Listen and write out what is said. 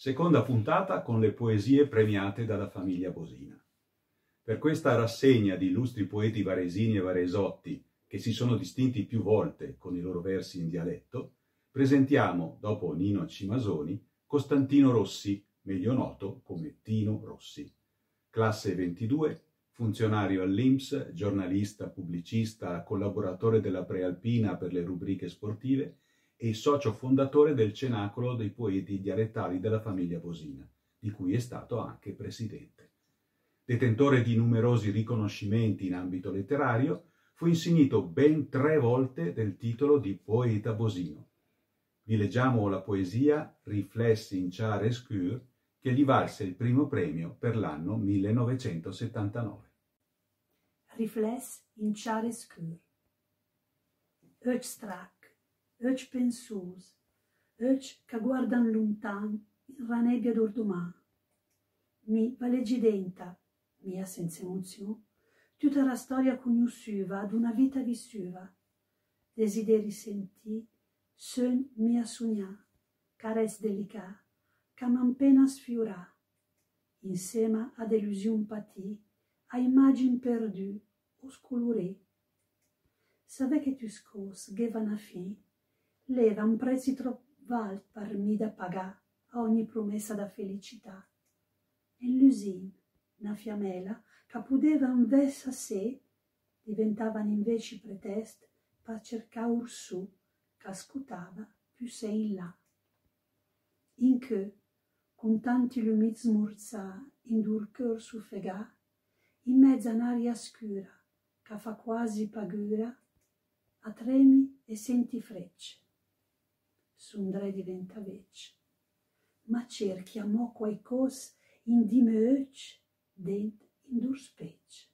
Seconda puntata con le poesie premiate dalla famiglia Bosina. Per questa rassegna di illustri poeti varesini e varesotti che si sono distinti più volte con i loro versi in dialetto, presentiamo, dopo Nino Cimasoni, Costantino Rossi, meglio noto come Tino Rossi. Classe 22, funzionario all'INPS, giornalista, pubblicista, collaboratore della Prealpina per le rubriche sportive e socio fondatore del Cenacolo dei Poeti Dialettali della famiglia Bosina, di cui è stato anche presidente. Detentore di numerosi riconoscimenti in ambito letterario, fu insignito ben tre volte del titolo di poeta bosino. Vi leggiamo la poesia Riflessi in Char Scur che gli valse il primo premio per l'anno 1979. Riflessi in Char Scur Öch pensus, öch che guardan lontan in ranebbia d'ordumà. Mi valegidenta, mia senza emozione, tutta la storia cognosciuva ad una vita vissuva. Desideri sentì, sen mia sognà, carez delicà, che man pena sfiorà. Insieme a delusion patì, a immagine perdue, oscolorée. Savais che tu scos, ghevan a fin, leva un prezzo troppo val per mi da pagà a ogni promessa da felicità. E l'usin, una fiammella, che poteva invece a sé, diventavano invece pretesto per cercare Ursù, che scutava più sei in là. In che, con tanti lumi smorzà, in dur cœur suffegà, in mezzo a un'aria scura, che fa quasi pagura, a tremi e senti frecce sundre diventa vec. Ma cerchiamo qualcosa in dimeuc dent in dur spec.